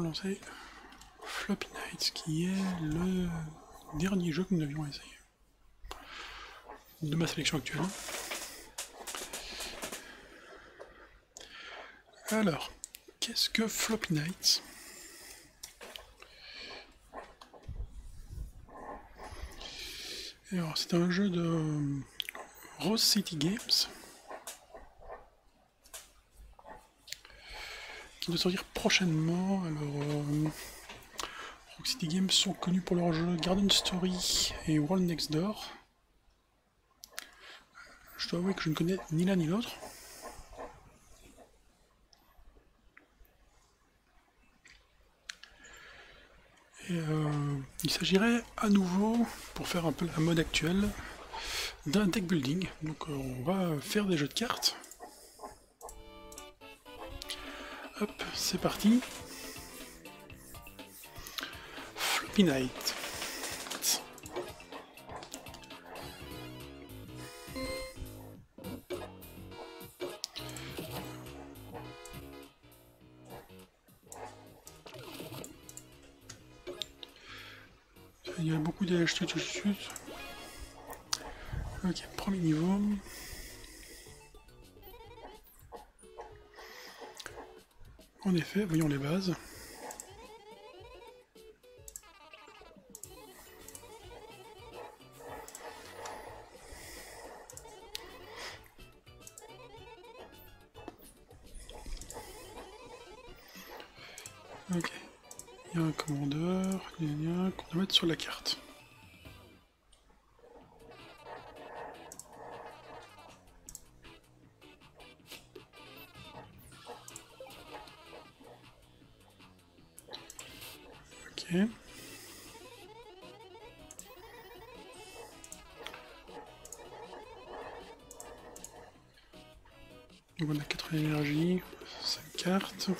lancer Floppy Nights, qui est le dernier jeu que nous avions essayé de ma sélection actuelle. Alors, qu'est-ce que Floppy Nights? C'est un jeu de Rose City Games qui doit sortir prochainement. Alors, euh, City Games sont connus pour leurs jeux Garden Story et World Next Door. Je dois avouer que je ne connais ni l'un ni l'autre. Euh, il s'agirait à nouveau, pour faire un peu la mode actuelle, d'un deck building. Donc euh, on va faire des jeux de cartes. C'est parti. Floppy Night. Il y a beaucoup chut, Ok, En effet, voyons les bases. Ok. Il y a un commandeur, il y a qu'on va mettre sur la carte. 5 cartes.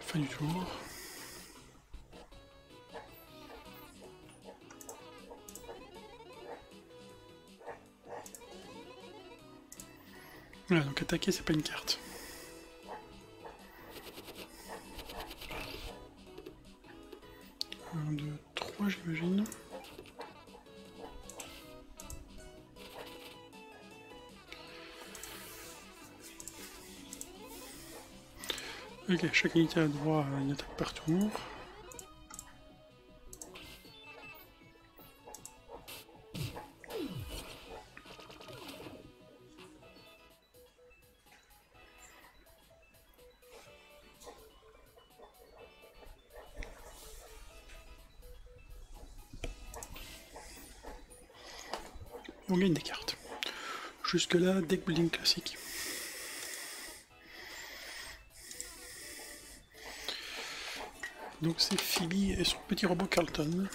Fin du tour. Voilà, donc attaquer, c'est pas une carte. Chaque unité a droit à une attaque par tour. on gagne des cartes. Jusque là, deck building classique. Donc c'est Phoebe et son petit robot Carlton.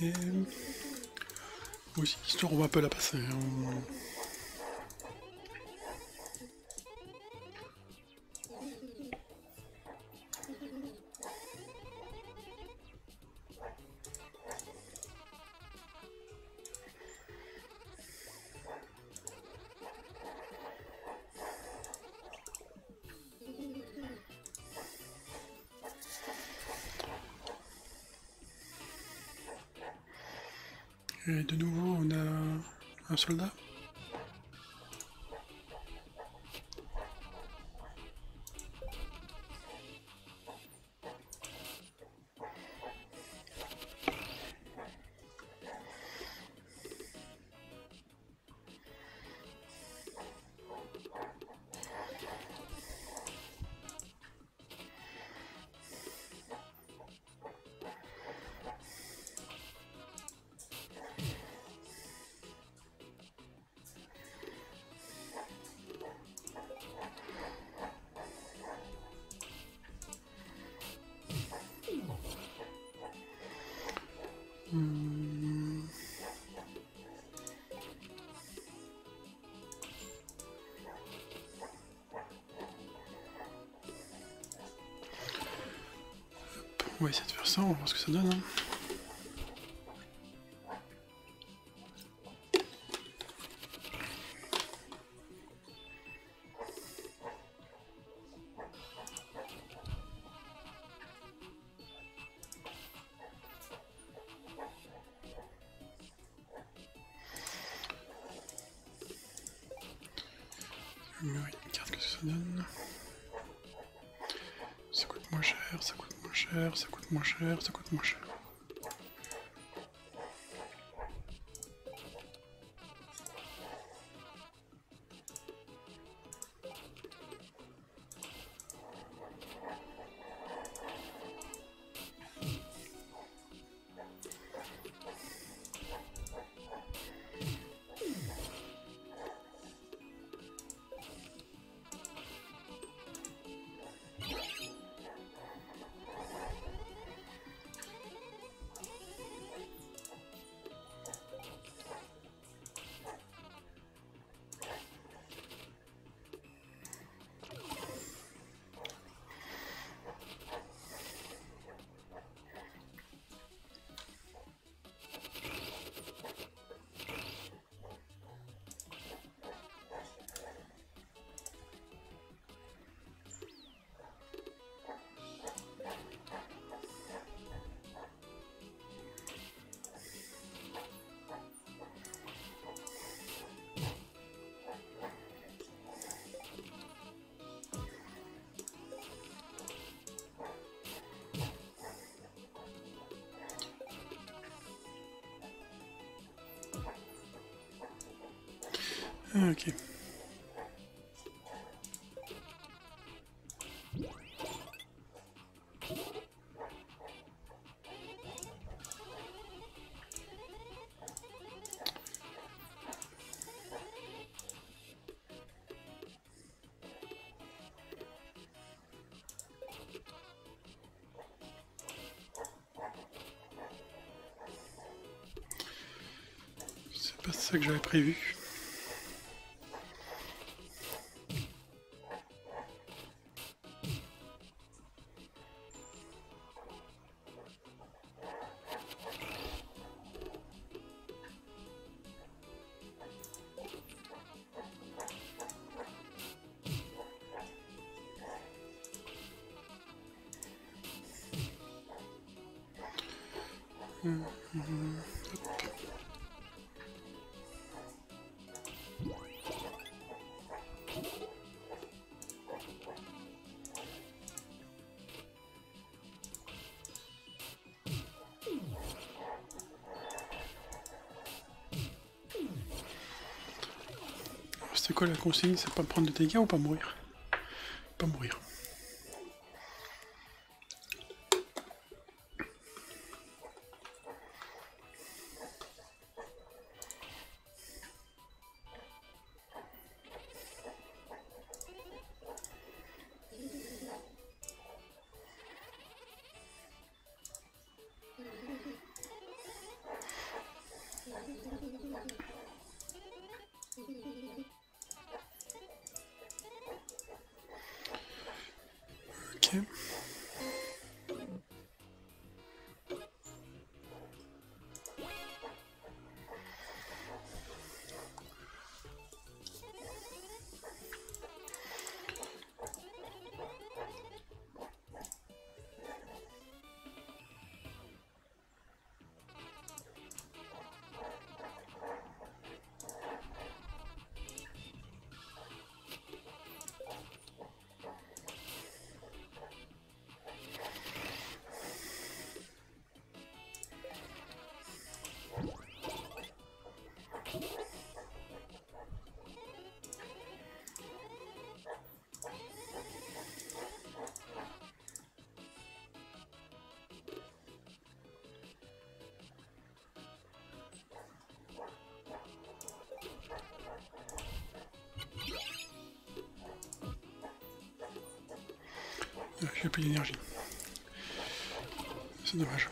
Ok. Oui, l'histoire, on va un peu la passer. hein. Et de nouveau, on a un soldat? On va essayer de faire ça, on va voir ce que ça donne. Hein. Oui, regarde que ça donne. Ça coûte moins cher, ça coûte cher, ça coûte moins cher, ça coûte moins cher. Ok. C'est pas ça que j'avais prévu. La consigne C'est pas prendre de dégâts ou pas mourir? Pas mourir. Ok. J'ai plus d'énergie. C'est dommage.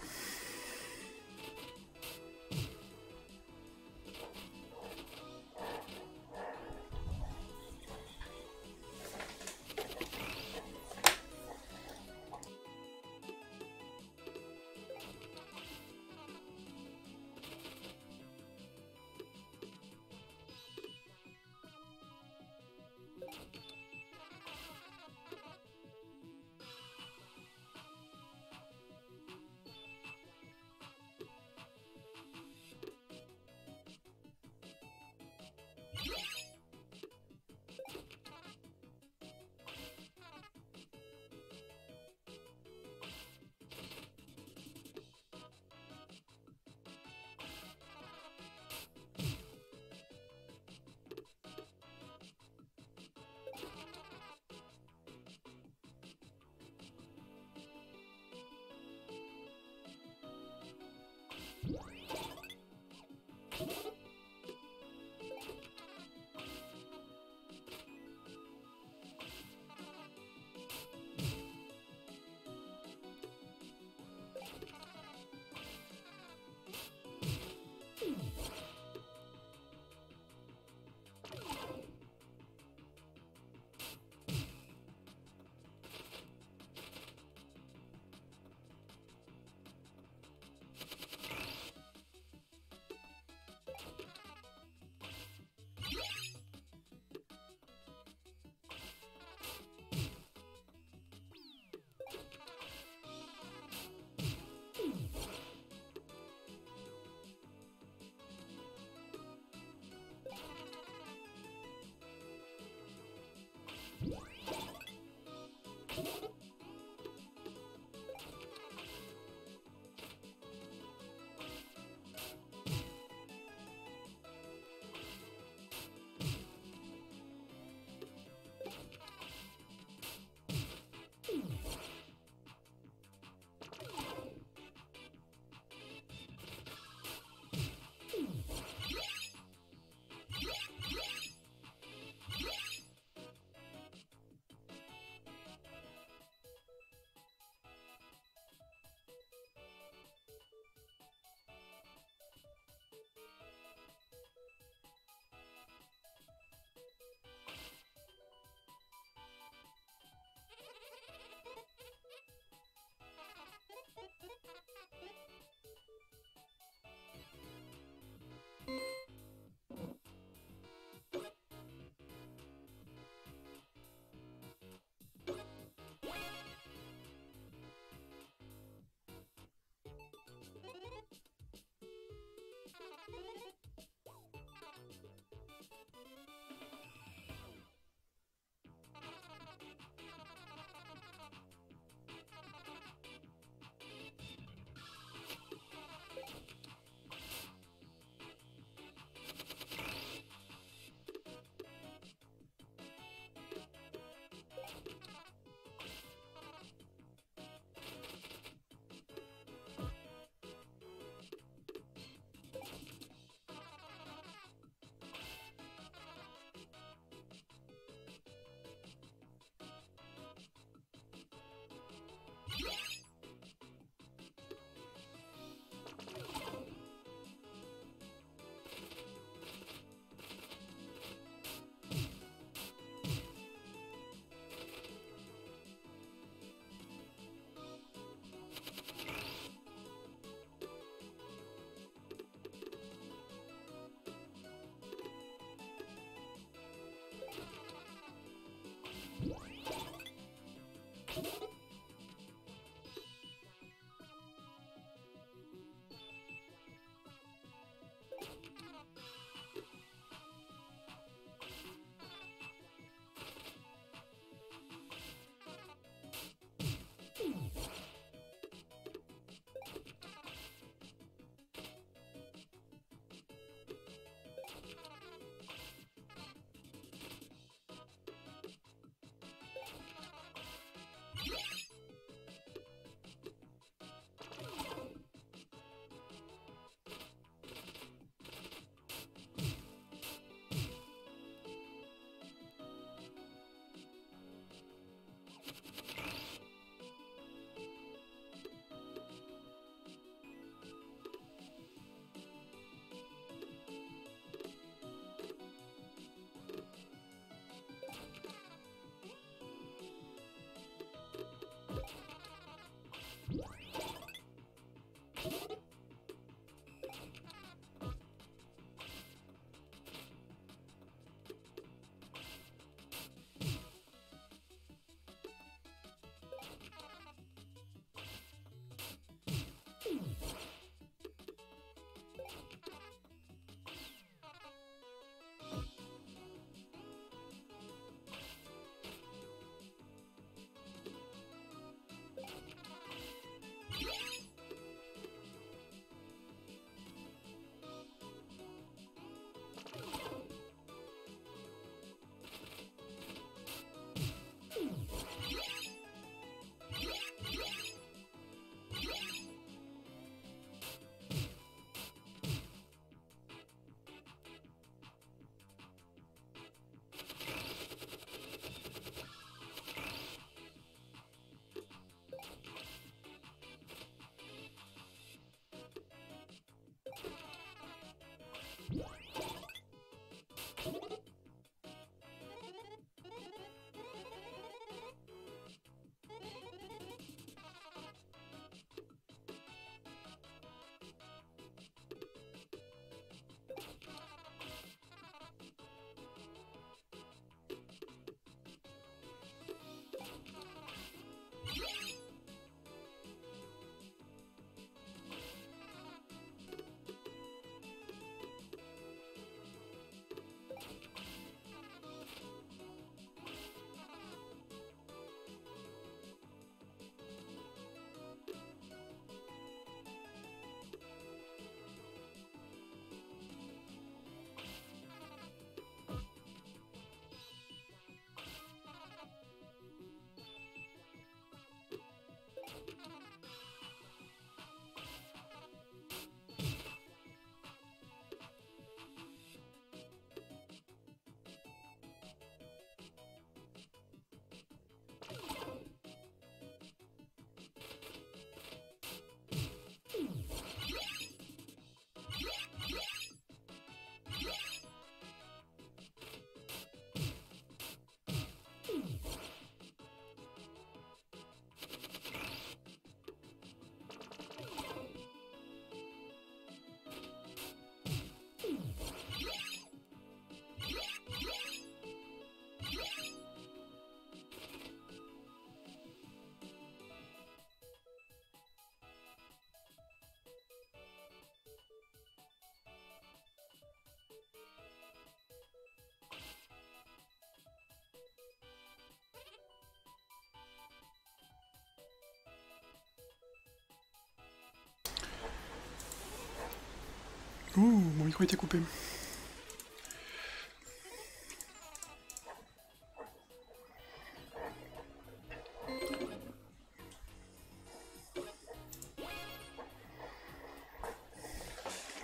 Ouh, mon micro était coupé.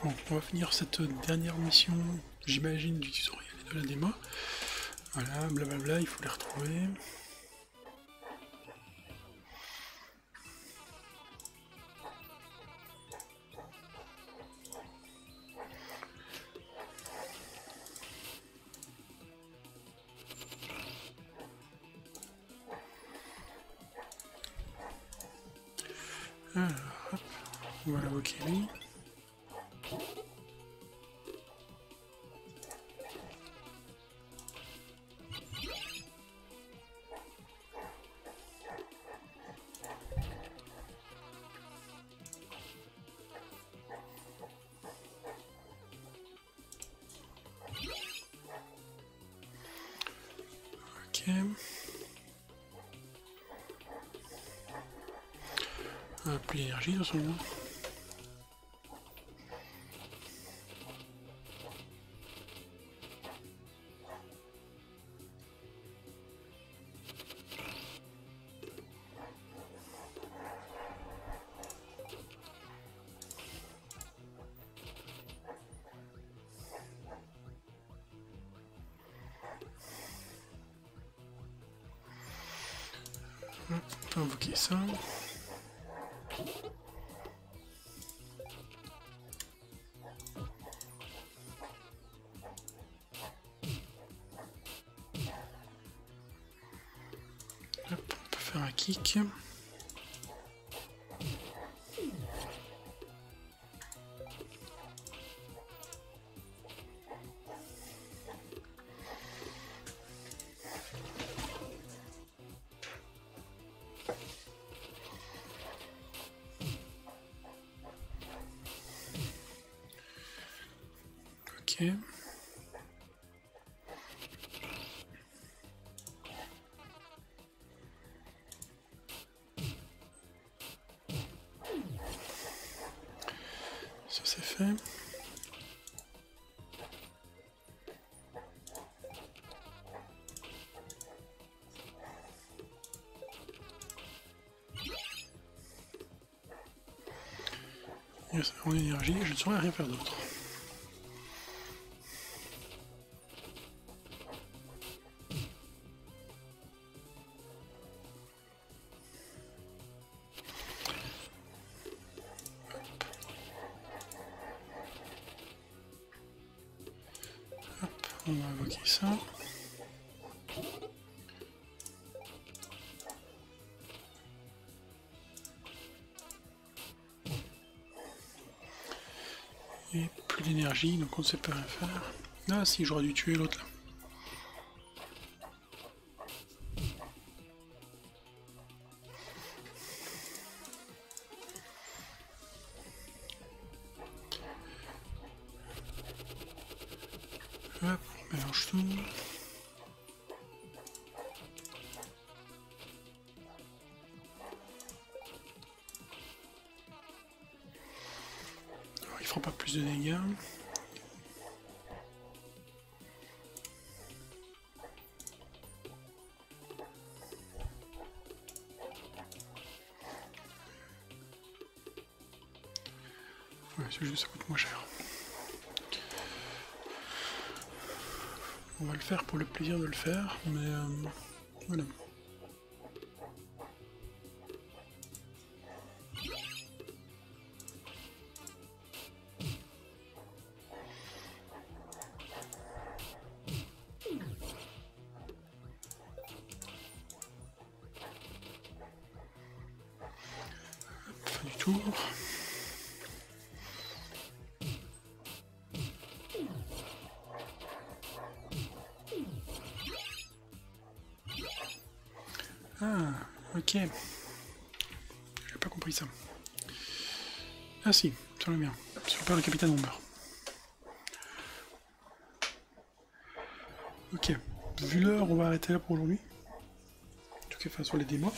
Bon, on va finir cette dernière mission, j'imagine, du tutoriel et de la démo. Voilà, blablabla, il faut les retrouver. Alors, hop, on va l'invoquer Hop, l'énergie dans son nom. Ça c'est fait. En énergie, je ne saurais rien faire d'autre. On va invoquer ça. Et plus d'énergie, donc on ne sait pas rien faire. Ah si, j'aurais dû tuer l'autre là. Mélange tout. Alors, il fera pas plus de dégâts. Ouais, c'est juste ça coûte moins cher. On va le faire pour le plaisir de le faire, mais euh, voilà. Tour. Ah si, ça va bien. Super le capitaine Bomber. Ok. Vu l'heure, on va arrêter là pour aujourd'hui. En tout cas, sur les démos.